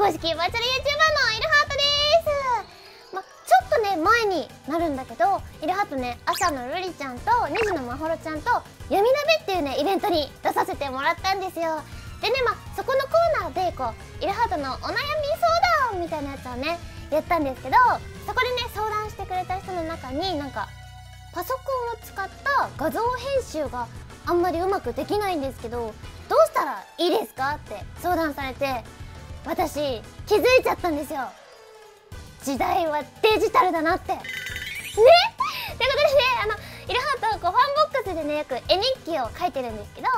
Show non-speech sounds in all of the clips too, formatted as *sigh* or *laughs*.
公式バーチャル YouTuber のイルハートです。ま、ちょっとね前になるんだけどイルハートね朝のルリちゃんと2時のまほろちゃんと闇鍋っていうねイベントに出させてもらったんですよ。でねまそこのコーナーでこうイルハートのお悩み相談みたいなやつをねやったんですけどそこでね相談してくれた人の中になんかパソコンを使った画像編集があんまりうまくできないんですけどどうしたらいいですか？って相談されて私気づいちゃったんですよ。時代はデジタルだなって。ね？ということでねあのイルハートこうファンボックスでねよく絵日記を書いてるんですけど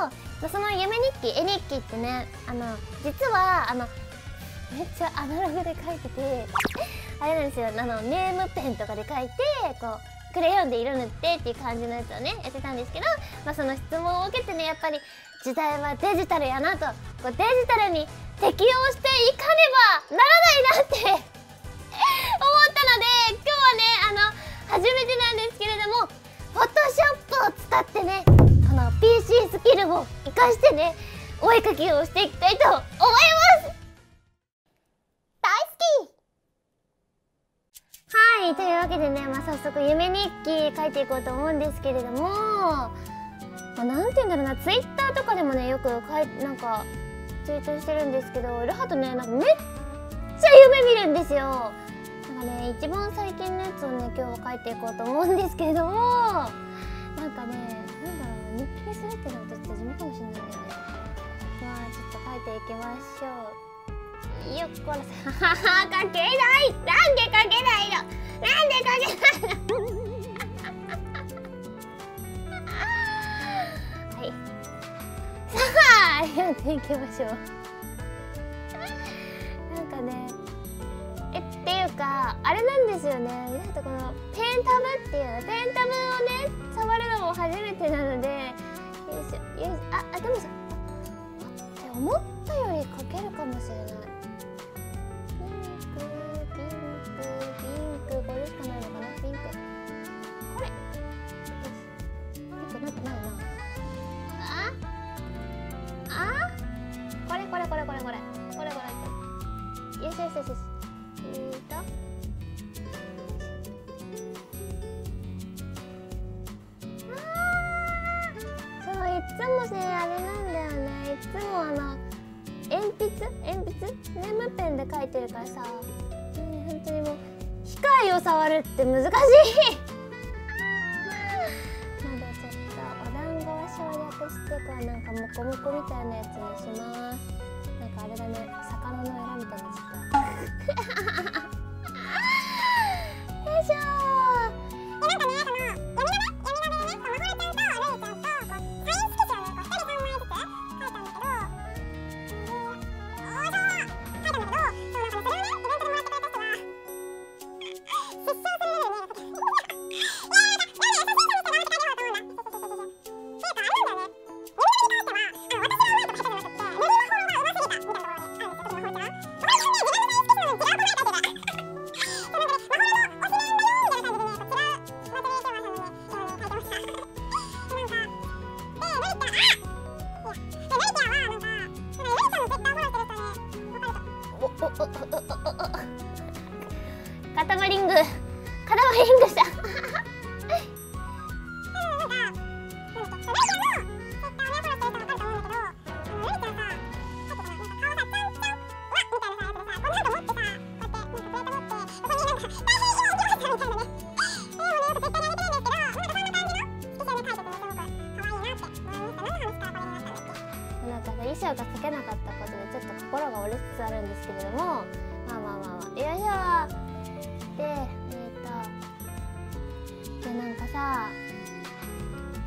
その夢日記絵日記ってねあの実はあのめっちゃアナログで書いててあれなんですよ。あのネームペンとかで書いてこうクレヨンで色塗ってっていう感じのやつをねやってたんですけど、まあ、その質問を受けてねやっぱり時代はデジタルやなと。こうデジタルに適応していかねばならないなって思ったので今日はねあの初めてなんですけれどもフォトショップを使ってねこの PC スキルを生かしてねお絵かきをしていきたいと思います。大好き。はいというわけでね、まあ、早速夢日記書いていこうと思うんですけれども、まあ、なんて言うんだろうなツイッターとかでもねよくかいなんかツイートしてるんですけどルハとねなんかめっちゃ夢見るんですよ。なんかね一番最近のやつをね今日は書いていこうと思うんですけれどもなんかねなんだろう日記にするっていうのはちょっと地味かもしれないんだよね。まあちょっと書いていきましょう。よっこらさ書 *laughs* けないなんで書けないの。なんで書けないの。あやっていきましょう。なんかねえっていうかあれなんですよね。なんかこのペンタブっていうのペンタブをね触るのも初めてなのでよいしょよいしょああでもさあ思ったよりかけるかもしれない。れこれこれこれ。これこれこれよしよしよしよしえー。とそう。いつもねあれなんだよね。いつもあの鉛筆鉛筆ネームペンで書いてるからさ、うん、本当にもう機械を触るって難しい。のでちょっとお団子は省略してこうなんかモコモコみたいなやつにし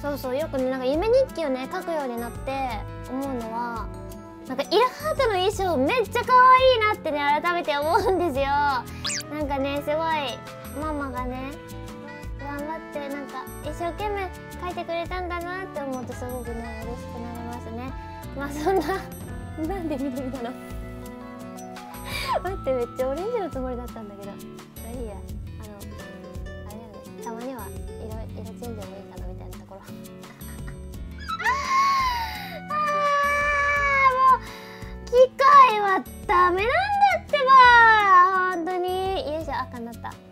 そうそうよくねなんか夢日記をね書くようになって思うのはなんかイラハートの衣装めっちゃ可愛いなってね改めて思うんですよ。*laughs* なんかねすごいママがね頑張ってなんか一生懸命書いてくれたんだなって思うとすごくね嬉しくなりますね。まあそんななんで緑なの？*laughs* 待ってめっちゃオレンジのつもりだったんだけど。いいや。たまには色色チェンジもいいかなみたいなところ。*laughs* ああもう機械はダメなんだってば本当に。よいしょ赤になった。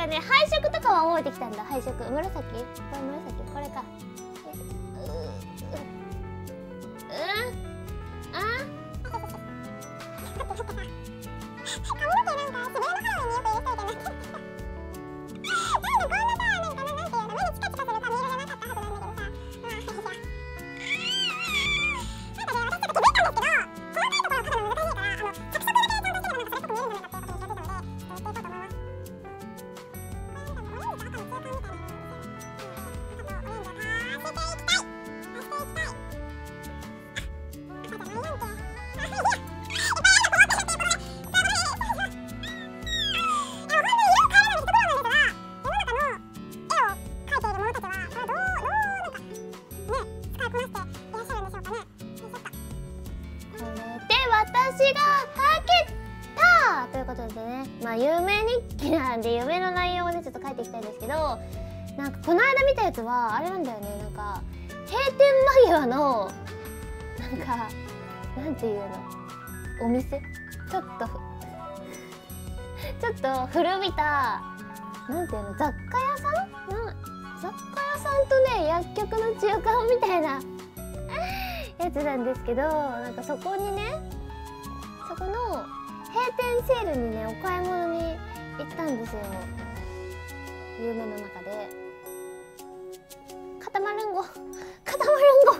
かね配色とかは覚えてきたんだ。配色。紫？これ紫？これか。うんあ？私が書けたということでね。まあ夢日記なんで夢の内容をねちょっと書いていきたいんですけどなんかこの間見たやつはあれなんだよね。なんか閉店間際のなんかなんていうの？お店？ちょっとちょっと古びたなんていうの？雑貨屋さん？な雑貨屋さんとね薬局の中間みたいなやつなんですけどなんかそこにねこの閉店セールにねお買い物に行ったんですよ。夢の中で。固まるんご。固まるんご。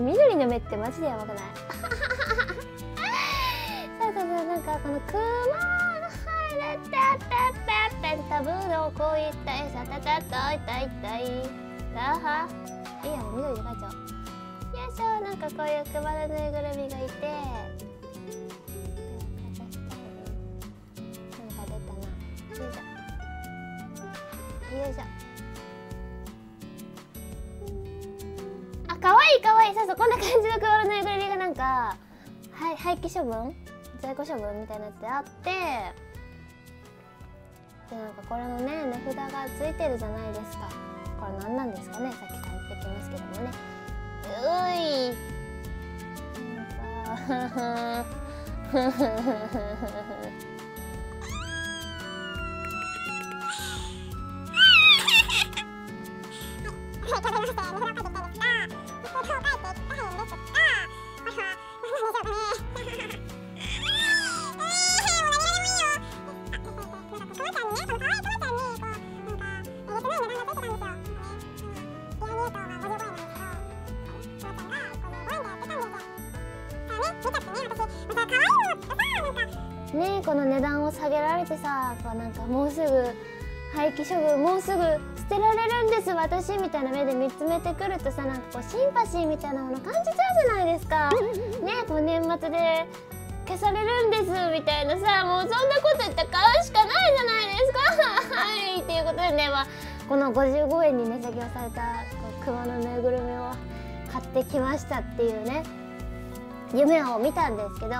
待って緑の目ってマジでやばくない？*laughs* そうそうそうなんかこの熊の入れてってってって多分どこ行ったいさたたたいたいたい。だは。いいやもう緑で書いちゃおう。よいしょ。なんかこういう熊のぬいぐるみがいて。なんか出たな。よいしょ。よいしょ。あ可愛い可愛いいそうそうこんな感じの熊のぬいぐるみがなんかはい廃棄処分？在庫処分みたいなやつであってでなんかこれのね値札がついてるじゃないですか。これ何なんですかね？さっきから言ってきますけどもね。うい。なんか。ふふふふふねえこの値段を下げられてさこうなんかもうすぐ廃棄処分もうすぐ捨てられるんです私みたいな目で見つめてくるとさなんかこうシンパシーみたいなもの感じちゃうじゃないですか。*laughs* ねえこう年末で消されるんですみたいなさもうそんなこと言ったら買うしかないじゃないですか *laughs* はいっていうことでね、まあ、この55円に値下げをされた熊のぬいぐるみを買ってきましたっていうね夢を見たんですけど。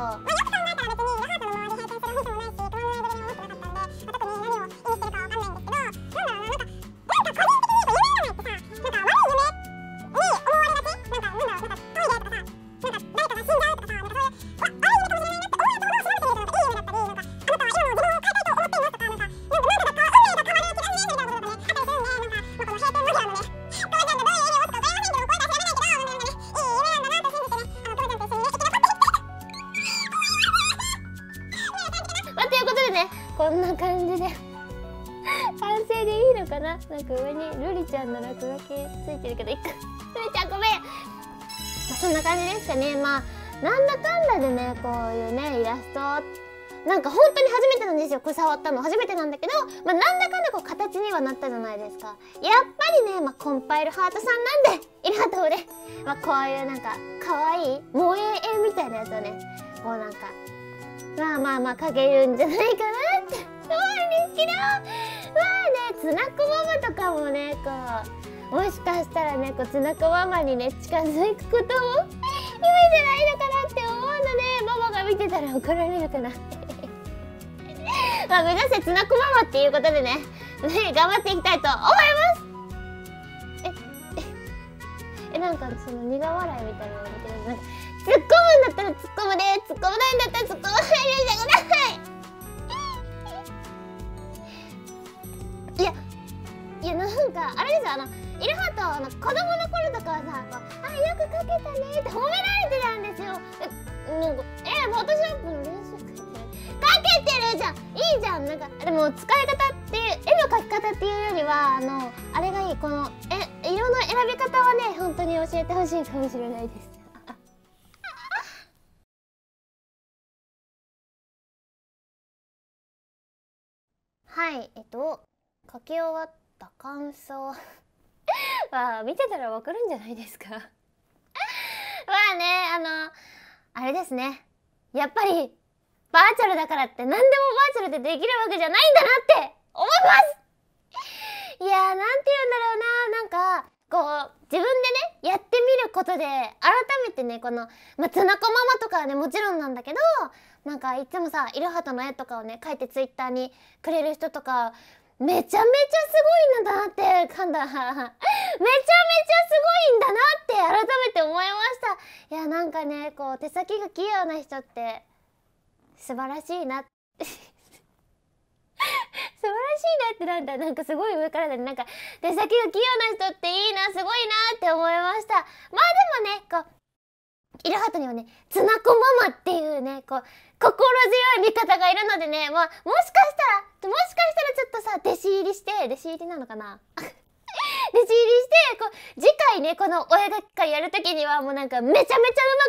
の落書きついてるけどいっかルリちゃんごめん、まあ、そんな感じですかね。まあなんだかんだでねこういうねイラスト。なんか本当に初めてなんですよこれ触ったの初めてなんだけど、まあ、なんだかんだこう形にはなったじゃないですか。やっぱりね、まあ、コンパイルハートさんなんでイラストをね、まあ、こういうなんか可愛い萌え絵みたいなやつをねこうなんかまあまあまあ描けるんじゃないかなって。思うんですけどまあねつなこママとかもねこうもしかしたらねこうつなこママにね近づくことも夢じゃないのかなって思うのでママが見てたら怒られるかなまあ目指せつなこママっていうことでね。ね頑張っていきたいと思います。えええなんかその苦笑いみたいなの見てる。なんか突っ込むんだったら突っ込むで突っ込まないんだったら突っ込れですよあのイルハとあの子供の頃とかはさこう「あよく描けたね」って褒められてたんですよえなんかえ私はもう練習描いてる描けてるじゃん。いいじゃん。なんかでも使い方っていう絵の描き方っていうよりはあのあれがいいこのえ色の選び方はね本当に教えてほしいかもしれないです。*laughs* はいえっと書き終わった感想。*laughs* は見てたらわかるんじゃないですか。*laughs* まあねあのあれですね。やっぱりバーチャルだからって何でもバーチャルでできるわけじゃないんだなって思います。いやーなんて言うんだろうな。なんかこう自分でねやってみることで改めてねこの、まあ、ツナコママとかはねもちろんなんだけどなんかいつもさイルハトの絵とかをね描いてツイッターにくれる人とかめちゃめちゃすごいんだなってかんだ。めちゃめちゃすごいんだなって改めて思いました。いやなんかねこう手先が器用な人って素晴らしいな *laughs* 素晴らしいなってなんだ。なんかすごい上からだね。なんか手先が器用な人っていいなすごいなって思いました。まあでもねこうイルハートにはねツナコママっていうねこう心強い味方がいるのでね、まあ、もしかしたらもしかしたらちょっとさ弟子入りして弟子入りなのかな？*laughs* 弟子入りしてこう次回ねこのお絵描き会やるときにはもうなんかめちゃめちゃ上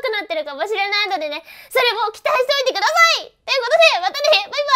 手くなってるかもしれないのでねそれも期待しておいてください！ということでまたね！バイバイ！